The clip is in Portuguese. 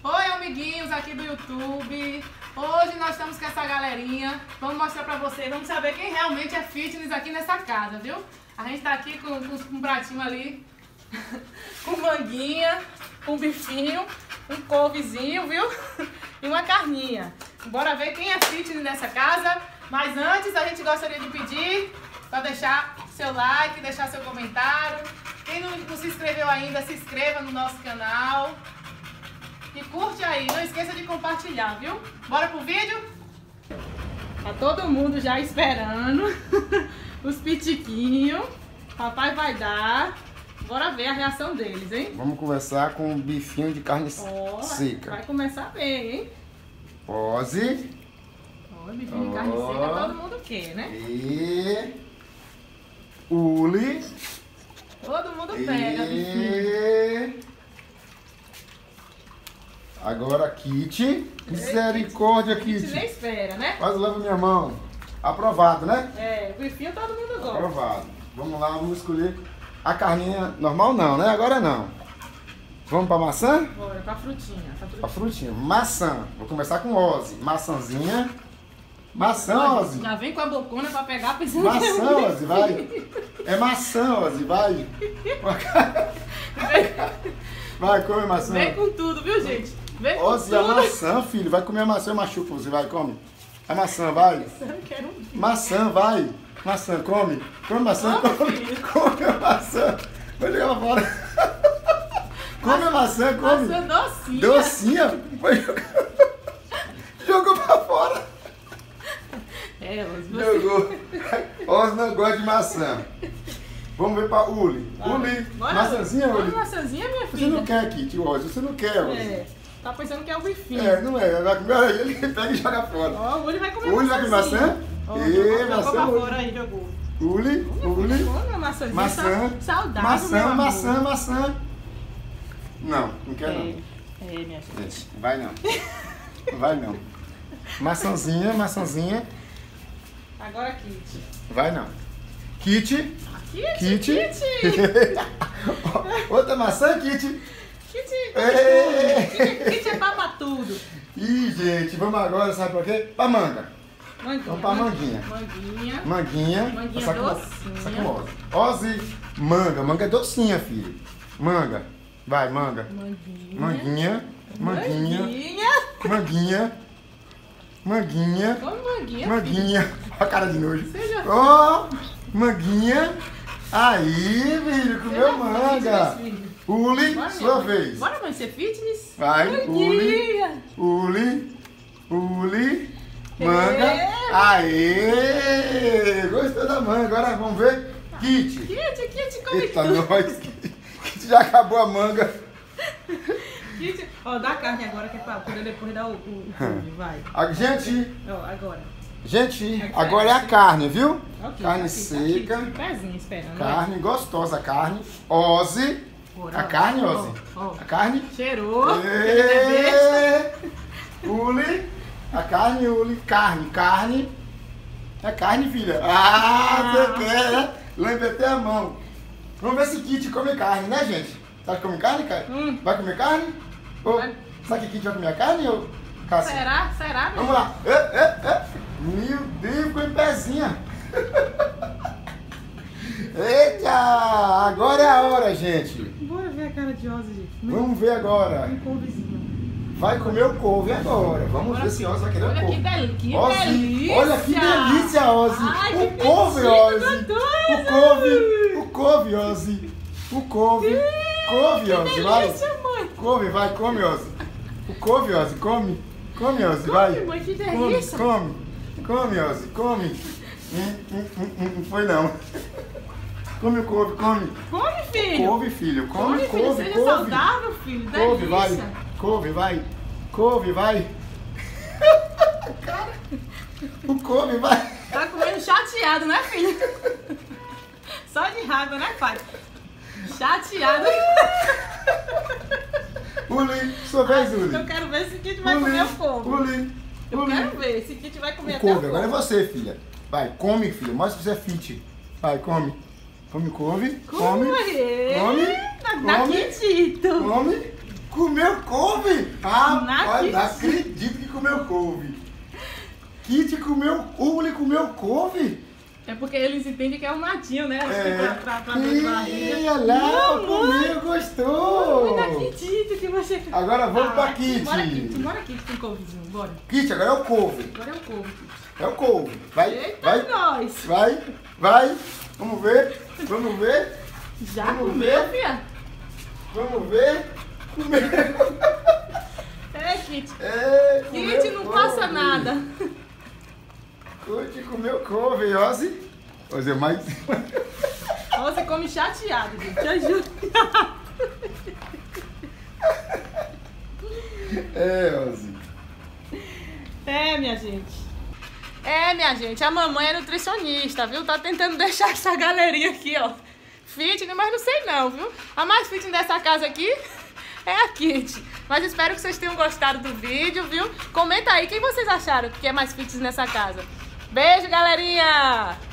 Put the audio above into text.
Oi, amiguinhos aqui do YouTube. Hoje nós estamos com essa galerinha. Vamos mostrar pra vocês, vamos saber quem realmente é fitness aqui nessa casa, viu? A gente tá aqui com, com um pratinho ali, com manguinha, um bifinho, um couvezinho, viu? E uma carninha. Bora ver quem é fitness nessa casa. Mas antes a gente gostaria de pedir para deixar seu like, deixar seu comentário. Quem não, não, se inscreveu ainda, se inscreva no nosso canal. E curte aí, não esqueça de compartilhar, viu? Bora pro vídeo? Tá todo mundo já esperando os pitiquinhos. Papai vai dar. Bora ver a reação deles, hein? Vamos conversar com um bifinho de carne oh, seca. Vai começar bem, hein? Pose. Ó, bifinho de carne seca todo mundo quer, né? E... Uli. Todo mundo pega, e... bifinho. Agora, Kit. Misericórdia, Kit. Kit nem espera, né? Quase leva minha mão. Aprovado, né? É, o bifinho todo mundo gosta. Aprovado. Vamos lá, vamos escolher a carninha normal não, né? Agora não. Vamos pra maçã? Bora, pra frutinha. Pra frutinha. Pra frutinha. Maçã. Vou começar com Ozzy. Maçãzinha. Maçã, Ozzy. Já vem com a bocona pra pegar pensando Maçã, que é Ozzy, vai. É maçã, Ozzy, vai. Vai, come maçã. Vem com tudo, viu, gente? Vem Ozzy, a maçã, filho. Vai comer a maçã, eu machuco você. Vai, come. A maçã, vai. Maçã, vai. Maçã, come. Come maçã, come. Come a maçã. Vai jogar lá fora. Come a maçã, come. Maçã docinha. Docinha? Vai jogar. Jogou pra fora. É, Ozzy, você... Jogou. Ozzy não gosta de maçã. Vamos ver pra Uli. Uli, maçãzinha, Uli? maçãzinha, minha Você filha. não quer, Kit, Ozzy. Você não quer, Ozzy. É, tá pensando que é o bifinho. É, não é. Comer, ele pega e joga fora. Ó, o Uli vai comer Uli vai comer maçã? Ó, jogou, jogou maçã, Uli. fora aí, jogou. Uli, Uli. Maçã. sa- Saudável, Maçã, maçã, maçã. Não, não quer não. É, é, minha. Gente, vai não. Vai não. Maçãzinha, maçãzinha. Agora, Kit. Vai não. Kit. Kit, Kit. Kit. Outra maçã, Kit. Kit, Ê! Kit, Kit é papa tudo. Ih, gente, vamos agora, sabe por quê? Pra manga. Manguinha. Vamos pra manguinha. Manguinha. Manguinha. Manguinha com- docinha. com Ozzy. Manga. Manga é docinha, filho. Manga. Vai, manga. Manguinha. Manguinha. Manguinha. Manguinha. Manguinha. Manguinha. Manguinha. Olha a cara de nojo. Ó, manguinha. Aí, filho, comeu manga. Uli, Bora, sua mãe. vez. Bora, mãe, ser fitness? Vai, Manguinha. Uli, Uli, manga. É. Aê! Gostou da manga. Agora vamos ver. Kit. Kit, Kit, come Eita, tudo. nós. Kit já acabou a manga. Kit, ó, dá a carne agora que é pra poder depois dar o, o, vai. A gente, Ó, agora. gente, agora é a carne, viu? Ok, Carne tá aqui, seca. Tá aqui, pezinho esperando. ó. Carne gostosa, carne. Ozzy. Bora, A carne, Ó, Ozzy. ó. A carne. Cheirou. É! Uli. A carne, Uli. Carne, carne. É carne, filha. Ah, Ah. você quer, né? Lembra até a mão. Vamos ver se Kit come carne, né, gente? Sabe que come carne, cara? Hum. Vai comer carne? Ou, Vai. Sabe que Kit vai comer carne ou Cássia? Será? Será, meu? Vamos lá. Ê, ê, ê. Meu Deus, ficou em pezinha. Eita! Agora é a hora, gente. Gente. Vamos ver agora. Um couvezinho. Vai comer o couve agora. Vamos Agora ver se Ozzy vai querer o Olha que, couve. del que Ozzy, delícia. olha que delícia, Ozzy. Ai, o que couve, Ozzy. O couve, o couve, Ozzy. O couve. Couve, Que Ozzy, vai. mãe. Couve, vai, come, Ozzy. O couve, Ozzy, come. Come, Ozzy, Come, vai. mãe, que Come, delícia. come. Come, Ozzy, come. Hum, hum, hum, hum, Não foi não. Come o couve, come. Come, filho. Couve, filho. Come, filho. couve, Seja couve. saudável, filho. Couve, vai. Couve, vai. Couve, vai. O couve, vai. Tá comendo chateado, né, filho? Só de raiva, né, pai? Chateado. Uli, sua vez, Eu Uli. quero ver se o Kit vai Uli, comer o couve. Uli, Eu Uli. quero ver se o Kit vai comer O couve, agora é você, filha. Vai, come, filha. Mostra que você é fit. Vai, come. Come couve. Come. Come. Come. Não acredito. Come. Comeu couve? Ah, Kit. não acredito que comeu couve. Kit comeu, Uli comeu couve? É porque eles entendem que é um matinho, né? É. pra, pra, pra. Ih, olha lá, comeu, Eu gostou. não acredito que você... Agora vamos pra Ah, Kit. Bora, Kit. Bora, Kit, com couvezinho. Bora. Kit, agora é o couve. Agora é o couve. É o couve. Vai, Eita, vai, nós. vai, vai. Vamos ver, vamos ver, Já Vamos comeu, ver. vamos ver. Comeu. É, Kit. É, comeu Kit, não passa couve. nada. Kit comeu couve, Ozzy. Ozzy é mais... Você come chateado, gente. Te ajuda. É, Ozzy. É, minha gente. É, minha gente, a mamãe é nutricionista, viu? Tá tentando deixar essa galerinha aqui, ó. Fitness, mas não sei não, viu? A mais fitness dessa casa aqui é a Kit. Mas espero que vocês tenham gostado do vídeo, viu? Comenta aí quem vocês acharam que é mais fitness nessa casa. Beijo, galerinha!